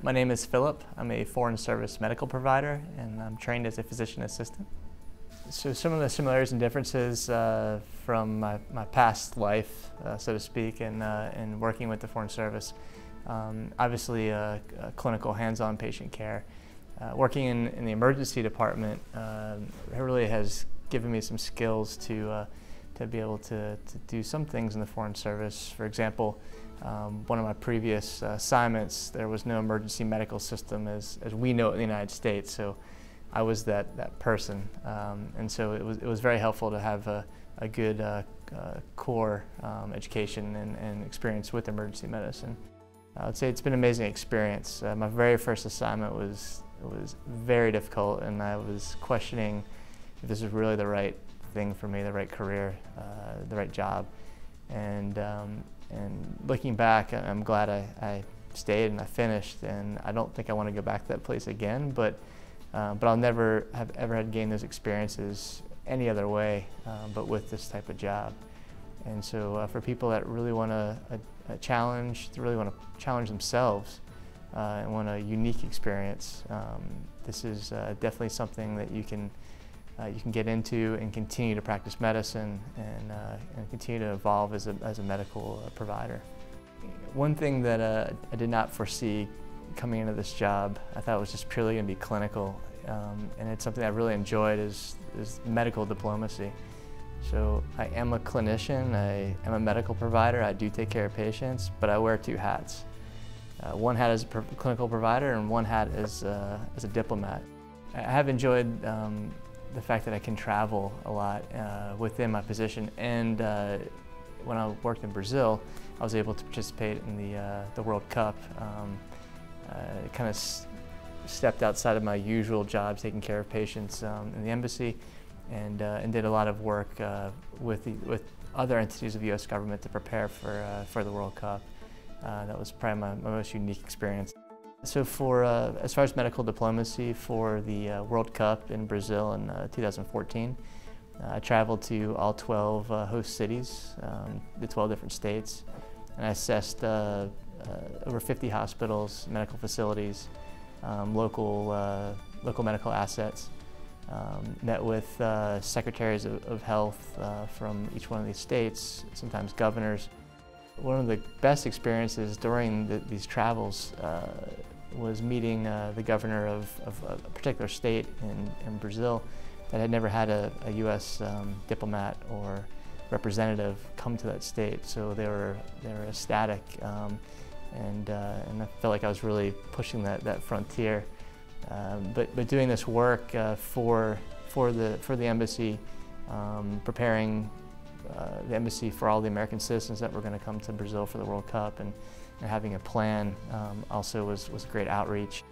My name is Philip. I'm a Foreign Service medical provider and I'm trained as a physician assistant. So some of the similarities and differences uh, from my, my, past life, uh, so to speak, and, uh, working with the Foreign Service. Um, obviously, clinical hands-on patient care. Uh, working in, in, the emergency department um, really has given me some skills to, uh, to be able to, to do some things in the Foreign Service. For example, um, one of my previous uh, assignments, there was no emergency medical system as, as we know it in the United States, so I was that, that person. Um, and so it was, it was very helpful to have a, a good uh, uh, core um, education and, and, experience with emergency medicine. I would say it's been an amazing experience. Uh, my very first assignment was, was very difficult and I was questioning if this was really the right thing for me, the right career, uh, the right job. And um, and looking back, I'm glad I, I, stayed and I finished, and I don't think I want to go back to that place again, but, uh, but I'll never have ever had gained those experiences any other way uh, but with this type of job. And so uh, for people that really want a, a, a challenge, really want to challenge themselves uh, and want a unique experience, um, this is uh, definitely something that you can uh, you can get into and continue to practice medicine and, uh, and continue to evolve as a, as a medical uh, provider. One thing that uh, I did not foresee coming into this job, I thought was just purely going to be clinical. Um, and it's something I really enjoyed is, is medical diplomacy. So I am a clinician, I am a medical provider, I do take care of patients, but I wear two hats. Uh, one hat as a clinical provider and one hat as, uh, as a diplomat. I have enjoyed um, the fact that I can travel a lot uh, within my position. And uh, when I worked in Brazil, I was able to participate in the, uh, the World Cup. Um, uh, kind of stepped outside of my usual job, taking care of patients um, in the embassy, and, uh, and did a lot of work uh, with, the, with other entities of the U.S. government to prepare for, for the World Cup. that was probably my, my most unique experience. So for, uh, as far as medical diplomacy for the uh, World Cup in Brazil in uh, 2014, uh, I traveled to all 12 uh, host cities, um, the 12 different states, and I assessed uh, over 50 hospitals, medical facilities, um, local, local medical assets, um, met with secretaries of, of health from each one of these states, sometimes governors, one of the best experiences during the, these travels uh, was meeting uh, the governor of, of, a particular state in, in, Brazil that had never had a, a U.S. Um, diplomat or representative come to that state. So they were, they were ecstatic um, and, uh, and I felt like I was really pushing that, that frontier. Um, but, but doing this work uh, for, for, the, for the embassy, um, preparing uh, the embassy for all the American citizens that were going to come to Brazil for the World Cup and, and having a plan um, also was, was great outreach.